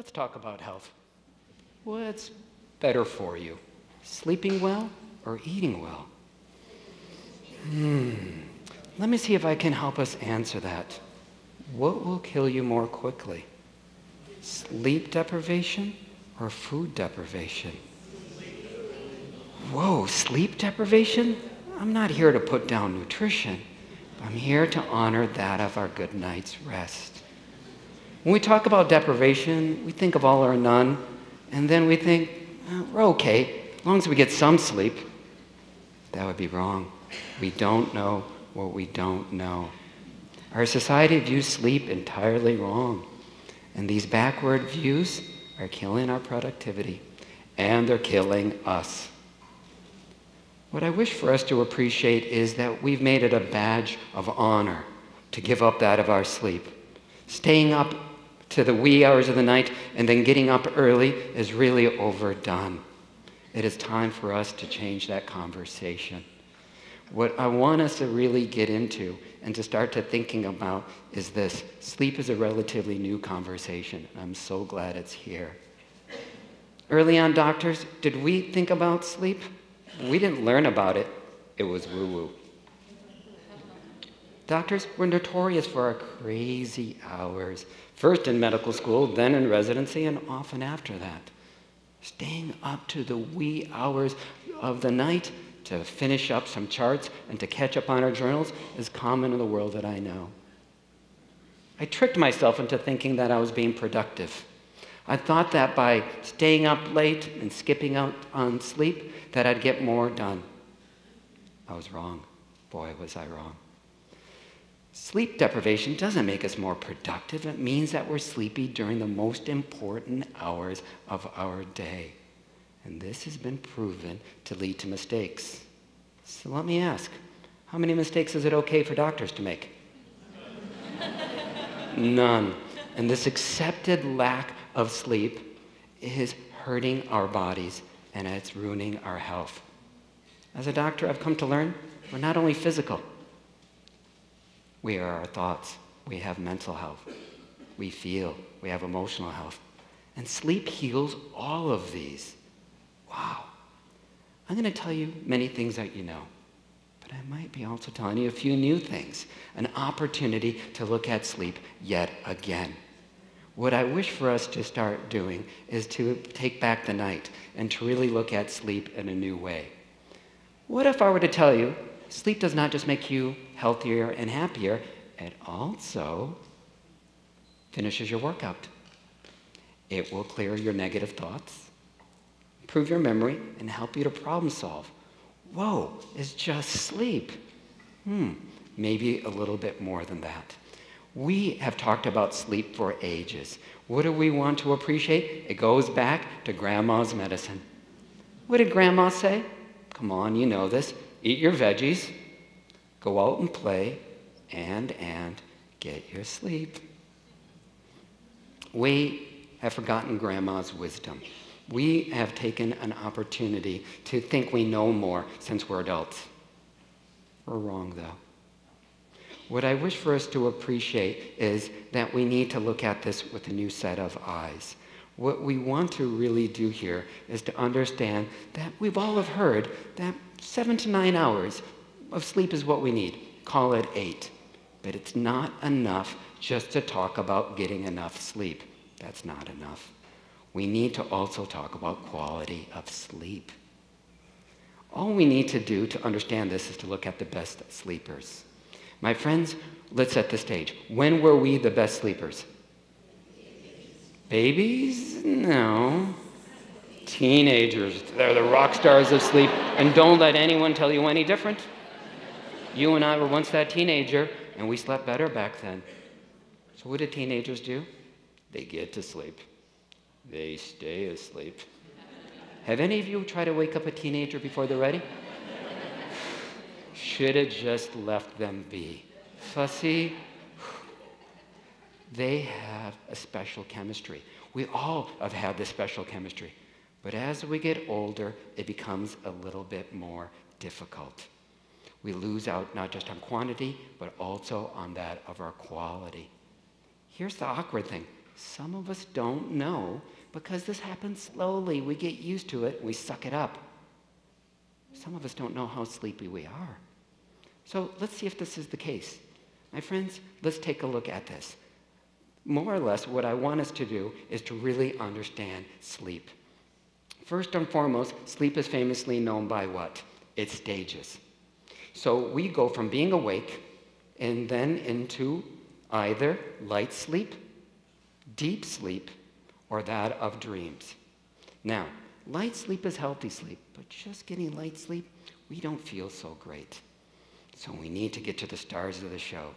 let's talk about health. What's better for you, sleeping well or eating well? Hmm. Let me see if I can help us answer that. What will kill you more quickly? Sleep deprivation or food deprivation? Whoa, sleep deprivation? I'm not here to put down nutrition. I'm here to honor that of our good night's rest. When we talk about deprivation, we think of all or none, and then we think, oh, we're okay, as long as we get some sleep. That would be wrong. We don't know what we don't know. Our society views sleep entirely wrong. And these backward views are killing our productivity, and they're killing us. What I wish for us to appreciate is that we've made it a badge of honor to give up that of our sleep. Staying up to the wee hours of the night and then getting up early is really overdone. It is time for us to change that conversation. What I want us to really get into and to start to thinking about is this sleep is a relatively new conversation. and I'm so glad it's here. Early on, doctors, did we think about sleep? We didn't learn about it, it was woo woo. Doctors were notorious for our crazy hours, first in medical school, then in residency, and often after that. Staying up to the wee hours of the night to finish up some charts and to catch up on our journals is common in the world that I know. I tricked myself into thinking that I was being productive. I thought that by staying up late and skipping out on sleep, that I'd get more done. I was wrong. Boy, was I wrong. Sleep deprivation doesn't make us more productive. It means that we're sleepy during the most important hours of our day. And this has been proven to lead to mistakes. So let me ask how many mistakes is it okay for doctors to make? None. And this accepted lack of sleep is hurting our bodies and it's ruining our health. As a doctor, I've come to learn we're not only physical, we are our thoughts. We have mental health. We feel. We have emotional health. And sleep heals all of these. Wow. I'm going to tell you many things that you know, but I might be also telling you a few new things, an opportunity to look at sleep yet again. What I wish for us to start doing is to take back the night and to really look at sleep in a new way. What if I were to tell you sleep does not just make you healthier and happier, it also finishes your workout. It will clear your negative thoughts, improve your memory, and help you to problem solve. Whoa, it's just sleep. Hmm, maybe a little bit more than that. We have talked about sleep for ages. What do we want to appreciate? It goes back to grandma's medicine. What did grandma say? Come on, you know this. Eat your veggies, go out and play, and, and get your sleep. We have forgotten grandma's wisdom. We have taken an opportunity to think we know more since we're adults. We're wrong, though. What I wish for us to appreciate is that we need to look at this with a new set of eyes. What we want to really do here is to understand that we've all have heard that seven to nine hours of sleep is what we need. Call it eight. But it's not enough just to talk about getting enough sleep. That's not enough. We need to also talk about quality of sleep. All we need to do to understand this is to look at the best sleepers. My friends, let's set the stage. When were we the best sleepers? Babies? No. Teenagers. They're the rock stars of sleep. And don't let anyone tell you any different. You and I were once that teenager, and we slept better back then. So, what do teenagers do? They get to sleep, they stay asleep. Have any of you tried to wake up a teenager before they're ready? Should have just left them be. Fussy. They have a special chemistry. We all have had this special chemistry. But as we get older, it becomes a little bit more difficult. We lose out not just on quantity, but also on that of our quality. Here's the awkward thing Some of us don't know because this happens slowly. We get used to it, we suck it up. Some of us don't know how sleepy we are. So let's see if this is the case. My friends, let's take a look at this. More or less, what I want us to do is to really understand sleep. First and foremost, sleep is famously known by what? Its stages. So we go from being awake and then into either light sleep, deep sleep, or that of dreams. Now, light sleep is healthy sleep, but just getting light sleep, we don't feel so great. So we need to get to the stars of the show.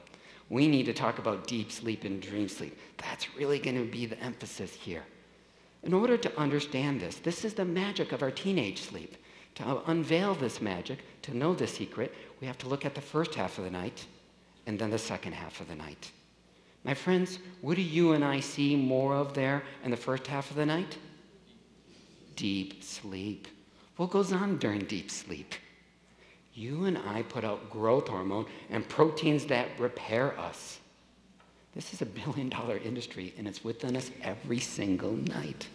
We need to talk about deep sleep and dream sleep. That's really going to be the emphasis here. In order to understand this, this is the magic of our teenage sleep. To unveil this magic, to know the secret, we have to look at the first half of the night and then the second half of the night. My friends, what do you and I see more of there in the first half of the night? Deep sleep. What goes on during deep sleep? You and I put out growth hormone and proteins that repair us. This is a billion dollar industry and it's within us every single night.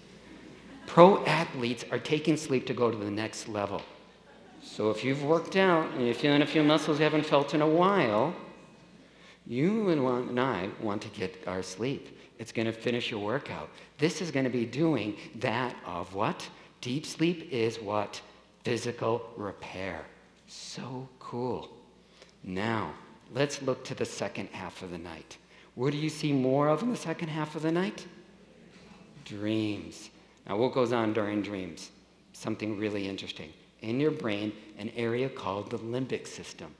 Pro athletes are taking sleep to go to the next level. So if you've worked out and you're feeling a few muscles you haven't felt in a while, you and I want to get our sleep. It's going to finish your workout. This is going to be doing that of what? Deep sleep is what? Physical repair. So cool. Now, let's look to the second half of the night. What do you see more of in the second half of the night? Dreams. Now, what goes on during dreams? Something really interesting. In your brain, an area called the limbic system.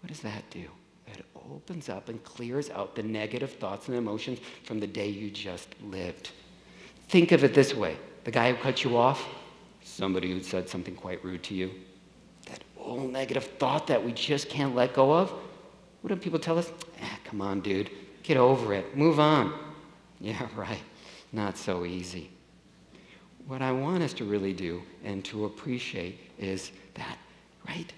What does that do? It opens up and clears out the negative thoughts and emotions from the day you just lived. Think of it this way the guy who cut you off, somebody who said something quite rude to you, negative thought that we just can't let go of? What do people tell us? Ah, come on, dude. Get over it. Move on. Yeah, right. Not so easy. What I want us to really do and to appreciate is that, right?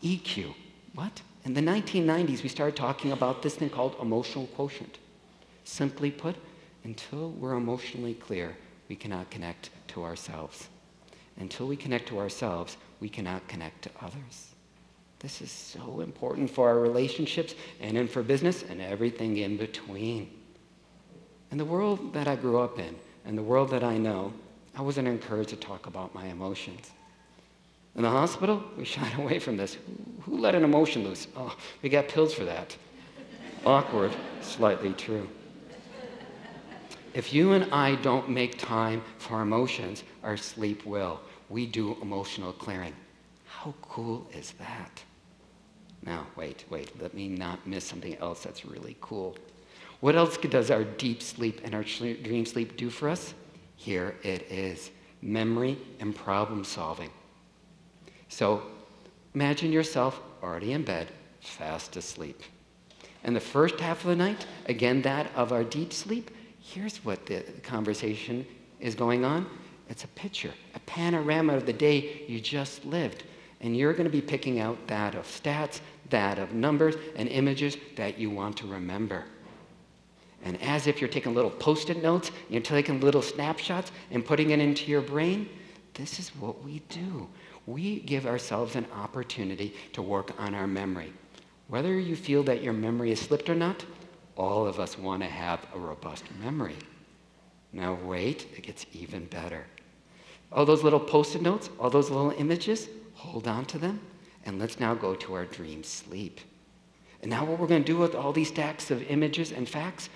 EQ. What? In the 1990s, we started talking about this thing called emotional quotient. Simply put, until we're emotionally clear, we cannot connect to ourselves. Until we connect to ourselves, we cannot connect to others. This is so important for our relationships and in for business and everything in between. In the world that I grew up in and the world that I know, I wasn't encouraged to talk about my emotions. In the hospital, we shied away from this. Who let an emotion loose? Oh, we got pills for that. Awkward, slightly true. If you and I don't make time for emotions, our sleep will. We do emotional clearing. How cool is that? Now, wait, wait, let me not miss something else that's really cool. What else does our deep sleep and our dream sleep do for us? Here it is memory and problem solving. So imagine yourself already in bed, fast asleep. And the first half of the night, again, that of our deep sleep, here's what the conversation is going on it's a picture, a panorama of the day you just lived. And you're going to be picking out that of stats, that of numbers, and images that you want to remember. And as if you're taking little post it notes, you're taking little snapshots and putting it into your brain, this is what we do. We give ourselves an opportunity to work on our memory. Whether you feel that your memory is slipped or not, all of us want to have a robust memory. Now, wait, it gets even better. All those little post it notes, all those little images, hold on to them, and let's now go to our dream sleep. And now, what we're going to do with all these stacks of images and facts,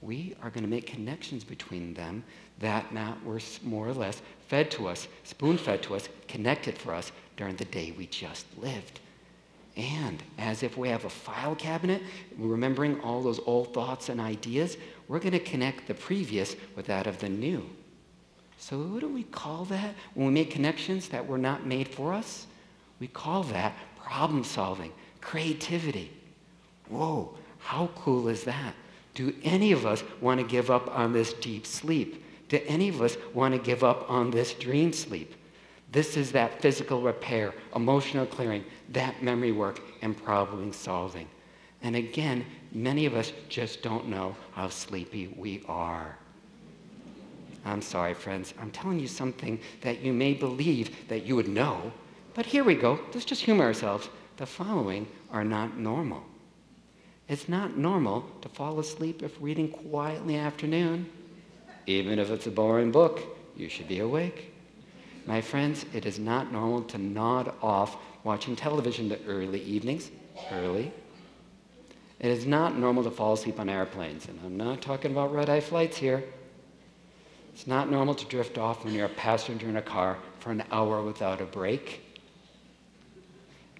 we are going to make connections between them that now were more or less fed to us, spoon fed to us, connected for us during the day we just lived. And as if we have a file cabinet, remembering all those old thoughts and ideas, we're going to connect the previous with that of the new. So, what do we call that when we make connections that were not made for us? We call that problem solving, creativity. Whoa, how cool is that? Do any of us want to give up on this deep sleep? Do any of us want to give up on this dream sleep? This is that physical repair, emotional clearing, that memory work, and problem solving. And again, many of us just don't know how sleepy we are. I'm sorry, friends. I'm telling you something that you may believe that you would know, but here we go. Let's just humor ourselves. The following are not normal. It's not normal to fall asleep if reading quietly afternoon. Even if it's a boring book, you should be awake. My friends, it is not normal to nod off watching television the early evenings, early. It is not normal to fall asleep on airplanes, and I'm not talking about red eye flights here. It's not normal to drift off when you're a passenger in a car for an hour without a break.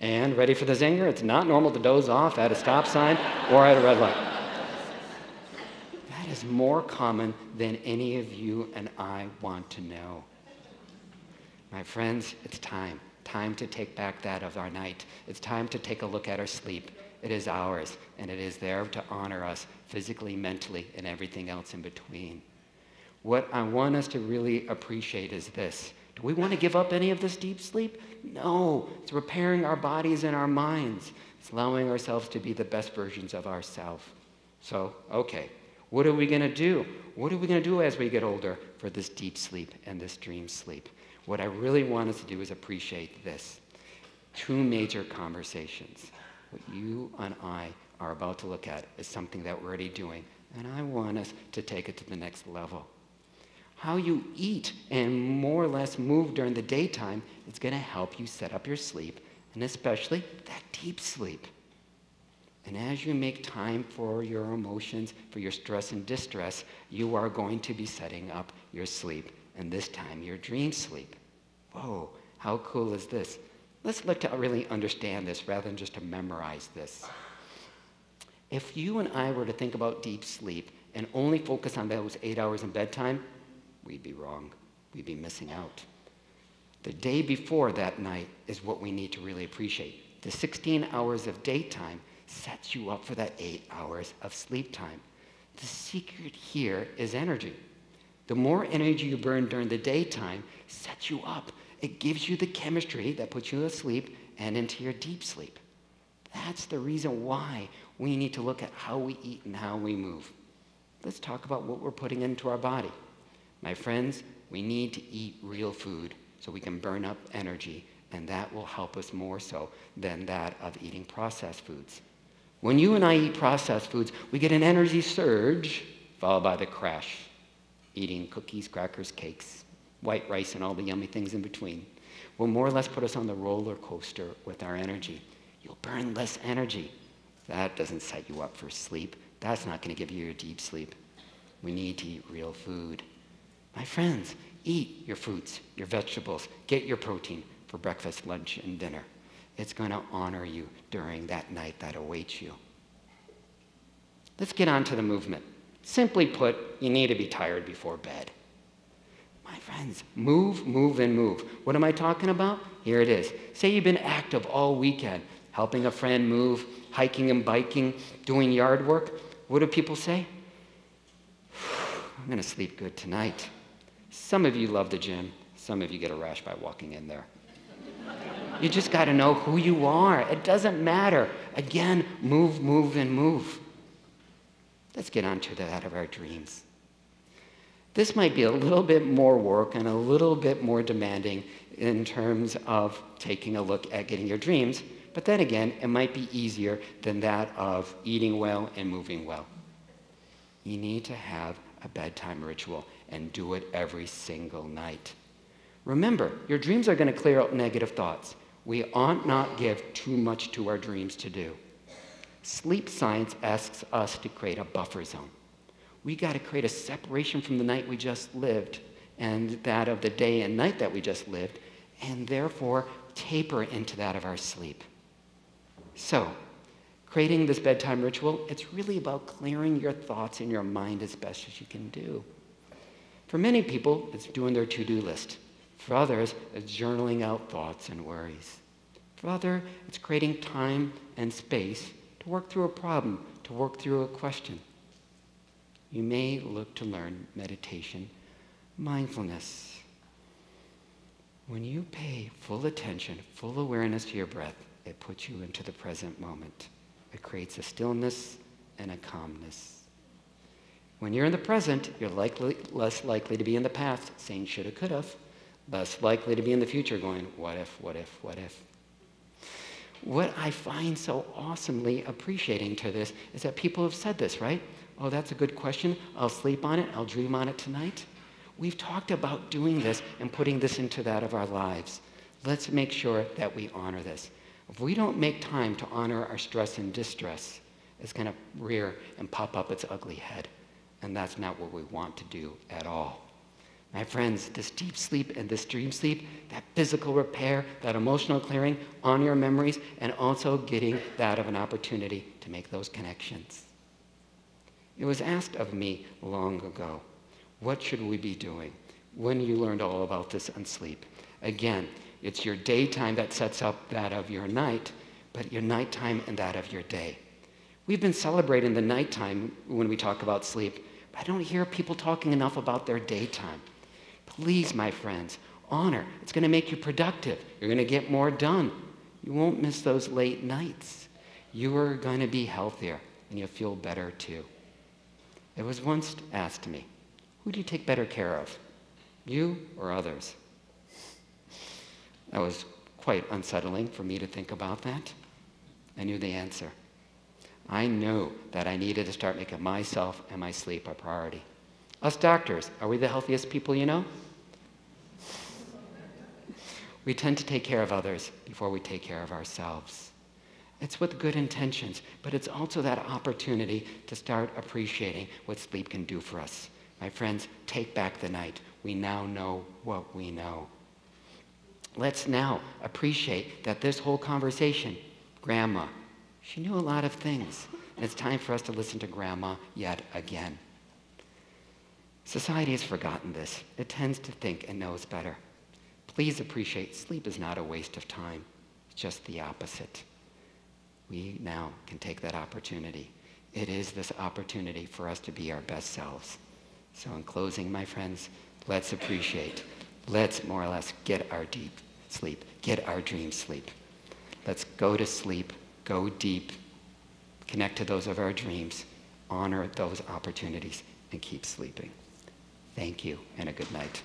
And ready for the zinger? It's not normal to doze off at a stop sign or at a red light. That is more common than any of you and I want to know. My friends, it's time. Time to take back that of our night. It's time to take a look at our sleep. It is ours, and it is there to honor us physically, mentally, and everything else in between. What I want us to really appreciate is this. Do we want to give up any of this deep sleep? No. It's repairing our bodies and our minds. It's allowing ourselves to be the best versions of ourselves. So, okay, what are we going to do? What are we going to do as we get older for this deep sleep and this dream sleep? What I really want us to do is appreciate this. Two major conversations. What you and I are about to look at is something that we're already doing, and I want us to take it to the next level how you eat and more or less move during the daytime is going to help you set up your sleep, and especially that deep sleep. And as you make time for your emotions, for your stress and distress, you are going to be setting up your sleep, and this time your dream sleep. Whoa, how cool is this? Let's look to really understand this rather than just to memorize this. If you and I were to think about deep sleep and only focus on those eight hours in bedtime, we'd be wrong. We'd be missing out. The day before that night is what we need to really appreciate. The 16 hours of daytime sets you up for that eight hours of sleep time. The secret here is energy. The more energy you burn during the daytime sets you up. It gives you the chemistry that puts you asleep and into your deep sleep. That's the reason why we need to look at how we eat and how we move. Let's talk about what we're putting into our body. My friends, we need to eat real food so we can burn up energy, and that will help us more so than that of eating processed foods. When you and I eat processed foods, we get an energy surge followed by the crash, eating cookies, crackers, cakes, white rice, and all the yummy things in between will more or less put us on the roller coaster with our energy. You'll burn less energy. That doesn't set you up for sleep. That's not going to give you your deep sleep. We need to eat real food. My friends, eat your fruits, your vegetables, get your protein for breakfast, lunch, and dinner. It's going to honor you during that night that awaits you. Let's get on to the movement. Simply put, you need to be tired before bed. My friends, move, move, and move. What am I talking about? Here it is. Say you've been active all weekend, helping a friend move, hiking and biking, doing yard work. What do people say? I'm going to sleep good tonight. Some of you love the gym, some of you get a rash by walking in there. You just got to know who you are. It doesn't matter. Again, move, move, and move. Let's get on to that of our dreams. This might be a little bit more work and a little bit more demanding in terms of taking a look at getting your dreams, but then again, it might be easier than that of eating well and moving well. You need to have a bedtime ritual and do it every single night. Remember, your dreams are going to clear out negative thoughts. We ought not give too much to our dreams to do. Sleep science asks us to create a buffer zone. We got to create a separation from the night we just lived and that of the day and night that we just lived, and therefore taper into that of our sleep. So, creating this bedtime ritual, it's really about clearing your thoughts in your mind as best as you can do. For many people, it's doing their to do list. For others, it's journaling out thoughts and worries. For others, it's creating time and space to work through a problem, to work through a question. You may look to learn meditation, mindfulness. When you pay full attention, full awareness to your breath, it puts you into the present moment. It creates a stillness and a calmness. When you're in the present, you're likely, less likely to be in the past, saying shoulda, coulda, less likely to be in the future, going what if, what if, what if. What I find so awesomely appreciating to this is that people have said this, right? Oh, that's a good question. I'll sleep on it. I'll dream on it tonight. We've talked about doing this and putting this into that of our lives. Let's make sure that we honor this. If we don't make time to honor our stress and distress, it's going to rear and pop up its ugly head. And that's not what we want to do at all. My friends, this deep sleep and this dream sleep, that physical repair, that emotional clearing on your memories, and also getting that of an opportunity to make those connections. It was asked of me long ago, what should we be doing when you learned all about this on sleep? Again, it's your daytime that sets up that of your night, but your nighttime and that of your day. We've been celebrating the nighttime when we talk about sleep, I don't hear people talking enough about their daytime. Please, my friends, honor. It's going to make you productive. You're going to get more done. You won't miss those late nights. You are going to be healthier and you'll feel better too. It was once asked me, who do you take better care of, you or others? That was quite unsettling for me to think about that. I knew the answer. I knew that I needed to start making myself and my sleep a priority. Us doctors, are we the healthiest people you know? We tend to take care of others before we take care of ourselves. It's with good intentions, but it's also that opportunity to start appreciating what sleep can do for us. My friends, take back the night. We now know what we know. Let's now appreciate that this whole conversation, Grandma, she knew a lot of things. And it's time for us to listen to Grandma yet again. Society has forgotten this. It tends to think it knows better. Please appreciate sleep is not a waste of time, it's just the opposite. We now can take that opportunity. It is this opportunity for us to be our best selves. So, in closing, my friends, let's appreciate, let's more or less get our deep sleep, get our dream sleep. Let's go to sleep, go deep, connect to those of our dreams, honor those opportunities, and keep sleeping. Thank you, and a good night.